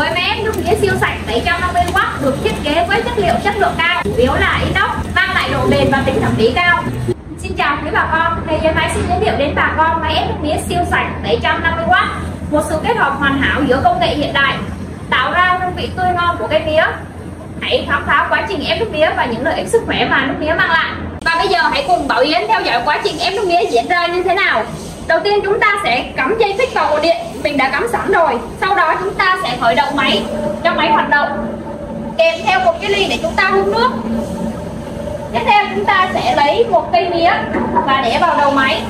Với máy ép dung mía siêu sạch 750W được thiết kế với chất liệu chất lượng cao, chủ yếu là inox, mang lại độ bền và tính thẩm mỹ cao. Xin chào quý bà con, thế giới Máy xin giới thiệu đến bà con máy ép nước mía siêu sạch 750W, một sự kết hợp hoàn hảo giữa công nghệ hiện đại, tạo ra hương vị tươi ngon của cây mía. Hãy khám phá quá trình ép nước mía và những lợi ích sức khỏe mà nước mía mang lại. Và bây giờ hãy cùng Bảo Yến theo dõi quá trình ép nước mía diễn ra như thế nào. Đầu tiên chúng ta sẽ cắm dây phích vào ổ điện mình đã cắm sẵn rồi. Sau đó chúng ta sẽ khởi động máy cho máy hoạt động. Kèm theo một cái ly để chúng ta hút nước. Tiếp theo chúng ta sẽ lấy một cây mía và để vào đầu máy.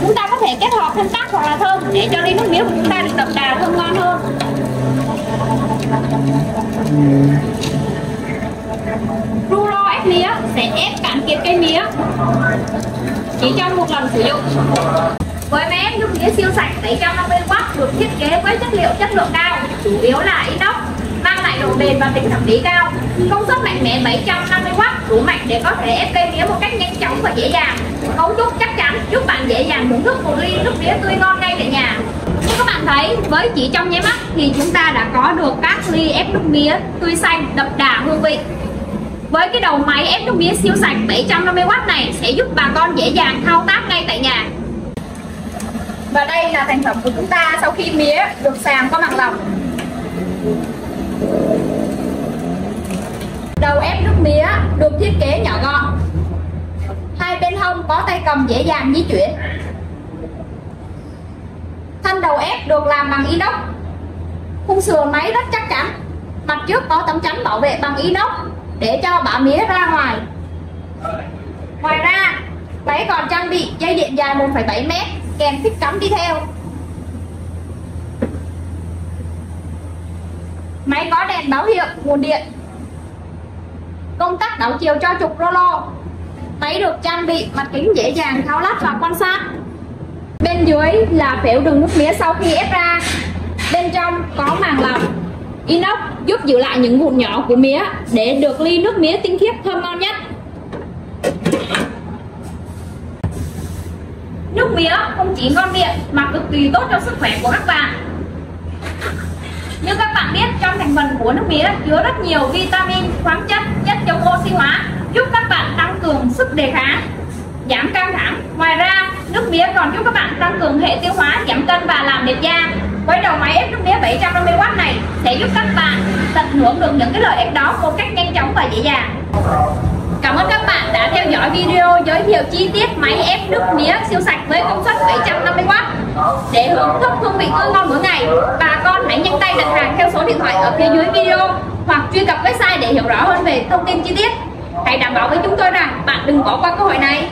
Chúng ta có thể kết hợp thêm tắc hoặc là thơm để cho ly nước mía của chúng ta được đậm đà thơm ngon hơn. ru mía sẽ ép cạn kiệt cây mía chỉ trong một lần sử dụng. Với máy ép nước mía siêu sạch 750W được thiết kế với chất liệu chất lượng cao, chủ yếu là inox, mang lại độ bền và tính thẩm mỹ cao. Công suất mạnh mẽ 750W đủ mạnh để có thể ép cây mía một cách nhanh chóng và dễ dàng. Cấu trúc chắc chắn giúp bạn dễ dàng thưởng thức một ly nước mía tươi ngon ngay tại nhà. Như các bạn thấy, với chỉ trong nháy mắt thì chúng ta đã có được các ly ép nước mía tươi xanh, đậm đà hương vị. Với cái đầu máy ép nước mía siêu sạch 750W này sẽ giúp bà con dễ dàng thao tác ngay tại nhà. Và đây là thành phẩm của chúng ta sau khi mía được sàng qua mặt lọc. Đầu ép nước mía được thiết kế nhỏ gọn. Hai bên hông có tay cầm dễ dàng di chuyển. Thân đầu ép được làm bằng inox. Khung sườn máy rất chắc chắn. Mặt trước có tấm chắn bảo vệ bằng inox để cho bã mía ra ngoài. Ngoài ra, máy còn trang bị dây điện dài 1,7 mét kèm xích cắm đi theo. Máy có đèn báo hiệu nguồn điện. Công tắc đảo chiều cho trục rolo. Máy được trang bị mặt kính dễ dàng tháo lắp và quan sát. Bên dưới là phễu đường nước mía sau khi ép ra. Bên trong có màng lọc inox giúp giữ lại những vụn nhỏ của mía để được ly nước mía tinh khiết thơm ngon nhất. Nước mía không chỉ ngon miệng mà cực kỳ tốt cho sức khỏe của các bạn. Như các bạn biết trong thành phần của nước mía chứa rất nhiều vitamin, khoáng chất, chất chống oxy hóa giúp các bạn tăng cường sức đề kháng, giảm căng thẳng. Ngoài ra, nước mía còn giúp các bạn tăng cường hệ tiêu hóa, giảm cân và làm đẹp da. Với đầu máy ép nước mía 750W này sẽ giúp các bạn tận hưởng được những cái lợi ích đó một cách nhanh chóng và dễ dàng. Cảm ơn các bạn đã theo dõi video giới thiệu chi tiết máy ép nước mía siêu sạch với công suất 750W. Để hưởng thức hương vị tươi ngon mỗi ngày, bà con hãy nhanh tay đặt hàng theo số điện thoại ở phía dưới video hoặc truy cập website để hiểu rõ hơn về thông tin chi tiết. Hãy đảm bảo với chúng tôi rằng bạn đừng bỏ qua cơ hội này.